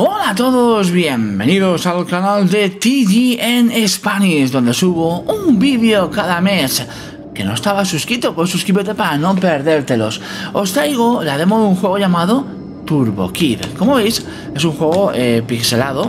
Hola a todos, bienvenidos al canal de TGN Spanish, donde subo un vídeo cada mes. Que no estaba suscrito, pues suscríbete para no perdértelos. Os traigo la demo de un juego llamado Turbo Kid. Como veis, es un juego eh, pixelado,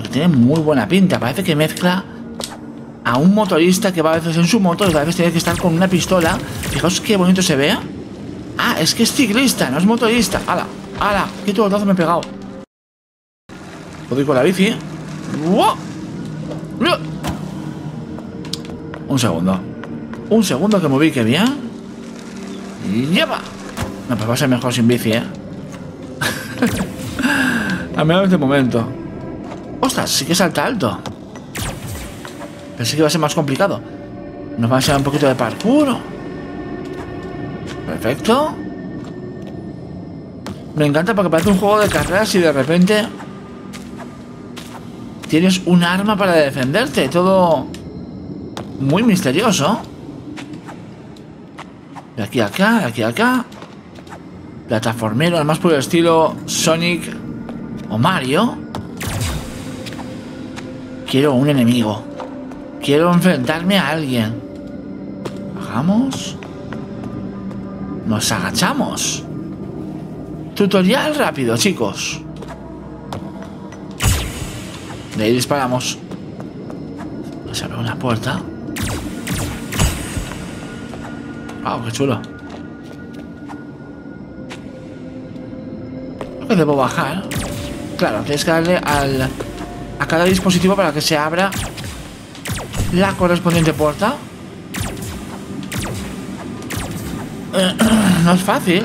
que tiene muy buena pinta. Parece que mezcla a un motorista que va a veces en su moto y a veces tiene que estar con una pistola. Fijaos qué bonito se ve. Ah, es que es ciclista, no es motorista. ¡Hala! ¡Hala! ¡Qué tortazo me he pegado! Puedo ir con la bici. Un segundo. Un segundo que me ubique bien. ¡Lleva! No, pues va a ser mejor sin bici, ¿eh? Al menos en este momento. ¡Ostras! Sí que salta alto. Pensé que iba a ser más complicado. Nos va a ser un poquito de parkour. Perfecto. Me encanta porque parece un juego de carreras y de repente tienes un arma para defenderte. Todo muy misterioso. De aquí a acá, de aquí a acá. Plataformero, además por el estilo Sonic o Mario. Quiero un enemigo. Quiero enfrentarme a alguien. Bajamos. Nos agachamos. Tutorial rápido, chicos. De ahí disparamos. Se abre una puerta. ¡Wow! ¡Qué chulo! Creo que debo bajar. Claro, tienes que darle al, a cada dispositivo para que se abra la correspondiente puerta. No es fácil.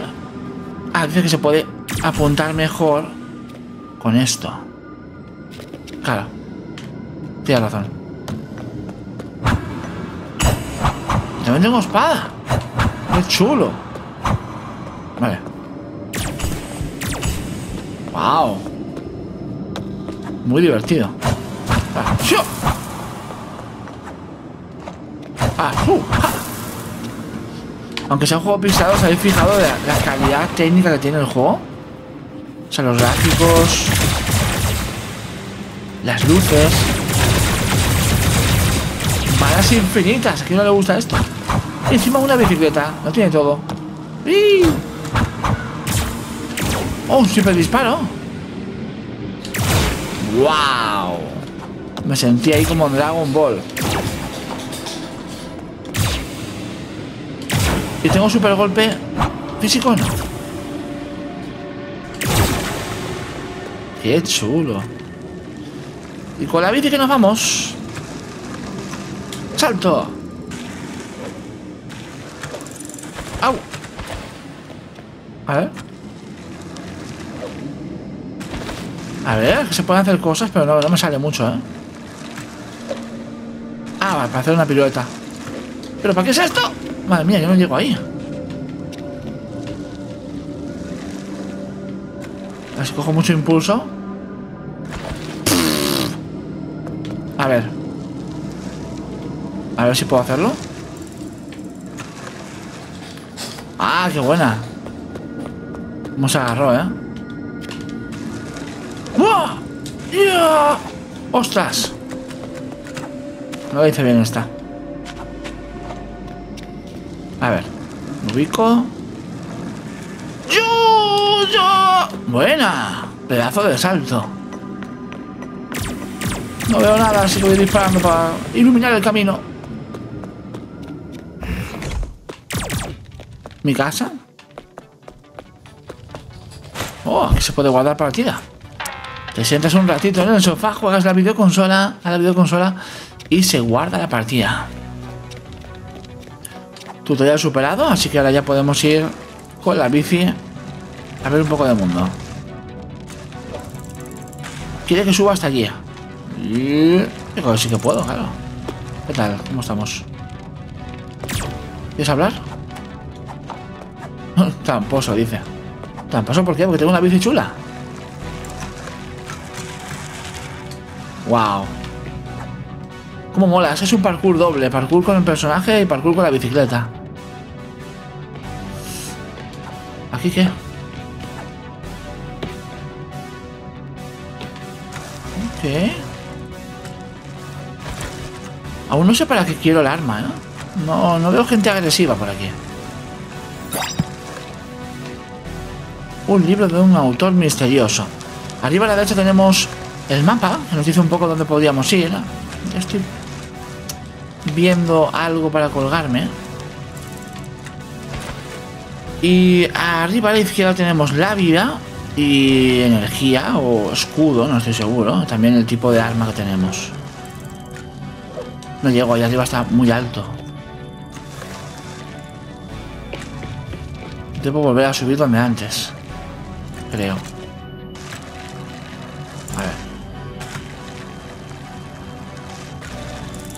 Ah, dice que se puede apuntar mejor con esto. Claro. Tienes razón. También tengo espada. ¡Qué chulo! Vale. ¡Wow! Muy divertido. Ah, ah, uh, Aunque sea un juego pisado, ¿os habéis fijado de la, calidad técnica que tiene el juego? O sea, los gráficos... Las luces... Balas infinitas. ¿A quién no le gusta esto? Y encima una bicicleta. Lo tiene todo. ¡Y! ¡Oh, un simple disparo! ¡Wow! Me sentí ahí como en Dragon Ball. ¿Y tengo super golpe físico no? ¡Qué chulo! Y con la bici que nos vamos. ¡Salto! ¡Au! A ver. A ver, se pueden hacer cosas, pero no, no me sale mucho, ¿eh? Ah, vale, para hacer una pirueta. ¿Pero para qué es esto? Madre mía, yo no llego ahí. A cojo mucho impulso. A ver. A ver si puedo hacerlo. Ah, qué buena. Cómo se agarró, ¿eh? ¡Buah! ¡Yeah! ¡Ostras! No lo hice bien esta. A ver. Me ubico. ¡Yo! ¡Yo! Buena. Pedazo de salto. No veo nada, así que voy disparando para iluminar el camino. ¿Mi casa? Oh, aquí se puede guardar partida. Te sientas un ratito en el sofá, juegas la videoconsola, a la videoconsola y se guarda la partida. Tutorial superado, así que ahora ya podemos ir con la bici a ver un poco de mundo. Quiere que suba hasta allí. Y... Digo, sí que puedo, claro. ¿Qué tal? ¿Cómo estamos? ¿Quieres hablar? Tamposo, dice. Tamposo, ¿por qué? Porque tengo una bici chula. Wow. ¿Cómo mola? Es un parkour doble. Parkour con el personaje y parkour con la bicicleta. ¿Aquí qué? ¿Qué? Aún no sé para qué quiero el arma, ¿eh? No, no veo gente agresiva por aquí. Un libro de un autor misterioso. Arriba a la derecha tenemos el mapa, que nos dice un poco dónde podríamos ir. Estoy viendo algo para colgarme. Y arriba a la izquierda tenemos la vida y energía o escudo, no estoy seguro. También el tipo de arma que tenemos. No llego, ahí arriba está muy alto. Debo volver a subir donde antes. Creo. A ver.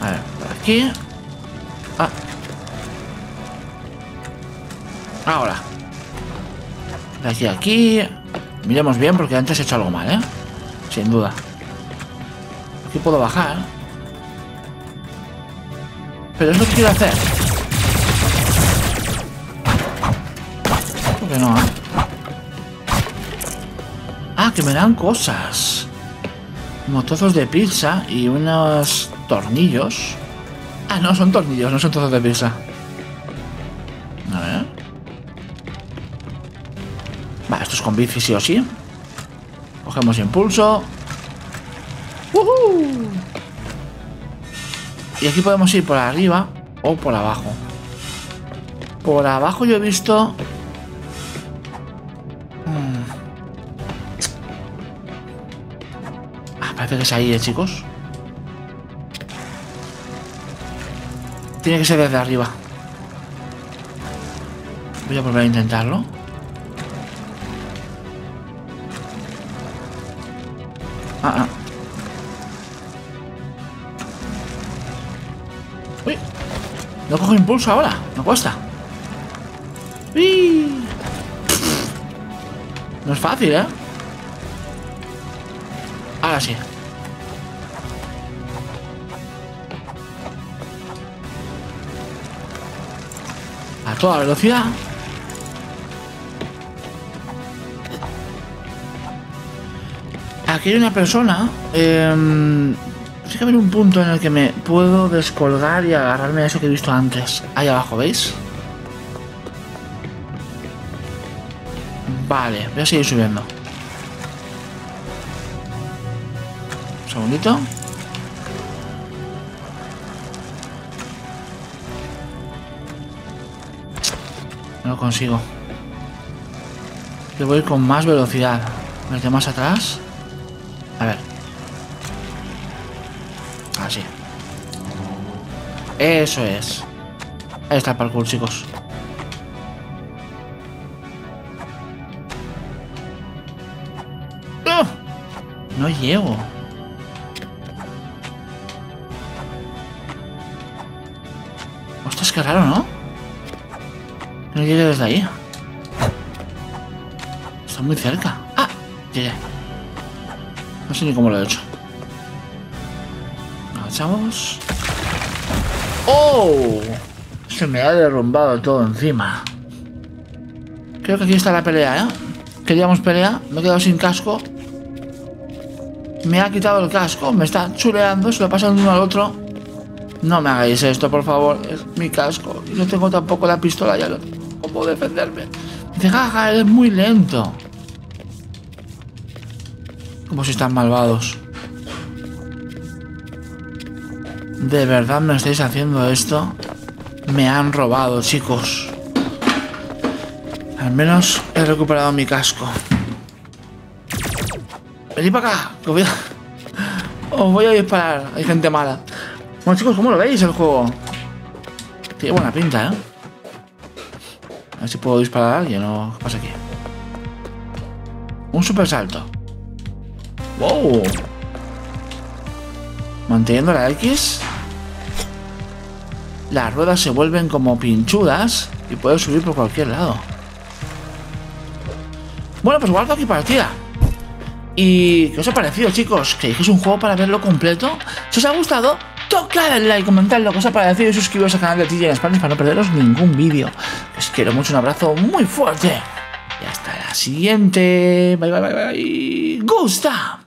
A ver, por aquí. Ah. Ahora. De aquí a aquí. Miremos bien porque antes he hecho algo mal, ¿eh? Sin duda. Aquí puedo bajar. Pero es lo que quiero hacer. ¿Por qué no, eh? Ah, que me dan cosas. Como trozos de pizza y unos tornillos. Ah, no, son tornillos, no son trozos de pizza. A ver. Va, esto es con bici sí o sí. Cogemos impulso. Y aquí podemos ir por arriba o por abajo. Por abajo yo he visto... Mm. Ah, parece que es ahí, ¿eh, chicos? Tiene que ser desde arriba. Voy a volver a intentarlo. Ah, ah. No cojo impulso ahora. Me cuesta. No es fácil, ¿eh? Ahora sí. A toda velocidad. Aquí hay una persona. Eh, tiene que haber un punto en el que me puedo descolgar y agarrarme a eso que he visto antes. Ahí abajo, ¿veis? Vale, voy a seguir subiendo. Un segundito. No lo consigo. Debo ir con más velocidad. Desde más atrás. A ver. Eso es. Ahí está el parkour, chicos. ¡No! No llego. Ostras, qué raro, ¿no? No llegué desde ahí. Está muy cerca. ¡Ah! Llegué. No sé ni cómo lo he hecho. Agachamos. ¡Oh! Se me ha derrumbado todo encima. Creo que aquí está la pelea, ¿eh? Queríamos pelea. Me he quedado sin casco. Me ha quitado el casco. Me está chuleando. Se lo pasan de uno al otro. No me hagáis esto, por favor. Es mi casco. Y no tengo tampoco la pistola. Ya no tengo cómo defenderme. Dice, jaja, eres muy lento. Como si están malvados. ¿De verdad me estáis haciendo esto? Me han robado, chicos. Al menos he recuperado mi casco. Venid para acá, que os voy a... Os voy a disparar. Hay gente mala. Bueno, chicos, ¿cómo lo veis el juego? Tiene buena pinta, ¿eh? A ver si puedo disparar a alguien o qué pasa aquí. Un super salto. ¡Wow! Manteniendo la X, las ruedas se vuelven como pinchudas y puedo subir por cualquier lado. Bueno, pues guardo aquí partida. ¿Y qué os ha parecido, chicos? ¿Creéis que es un juego para verlo completo? Si os ha gustado, tocad el like, comentad lo que os ha parecido y suscribiros al canal de TJ Spanish para no perderos ningún vídeo. Os quiero mucho, un abrazo muy fuerte. Y hasta la siguiente. Bye, bye, bye, bye. ¡Gusta!